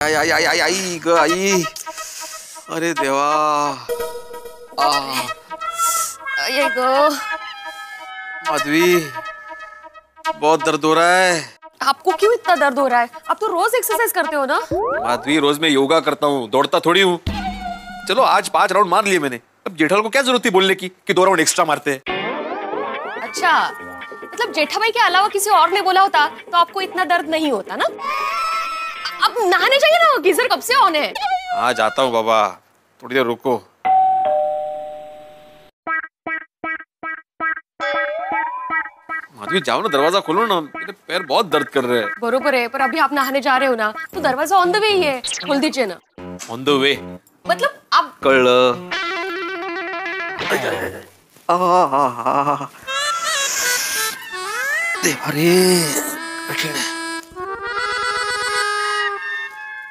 आई आई आई आई आई ग आई। अरे देवा। आ। ये गो। माधवी बहुत दर्द हो रहा है। आपको क्यों इतना दर्द हो रहा है? आप तो रोज एक्सरसाइज करते हो ना। माधवी रोज मैं योगा करता हूँ दौड़ता थोड़ी हूँ। चलो आज पाँच राउंड मार लिए मैंने। अब जेठाल को क्या ज़रूरत थी बोलने की कि दो राउंड एक्स्ट्रा मारते हैं? अच्छा मतलब जेठा भाई के अलावा किसी और ने बोला होता तो आपको इतना दर्द नहीं होता ना? अब नहाने चाहिए ना गीजर कब से ऑन है? हाँ जाता हूँ बाबा। थोड़ी देर रुको। माधवी जाओ ना दरवाज़ा खोलो ना। मेरे पैर बहुत दर्द कर रहे हैं। बरोबर है पर अभी आप नहाने जा रहे हो ना तो दरवाज़ा ऑन द वे ही है। खोल दीजिए ना। ऑन द वे मतलब आप कळलं देवा रे कठीण आहे.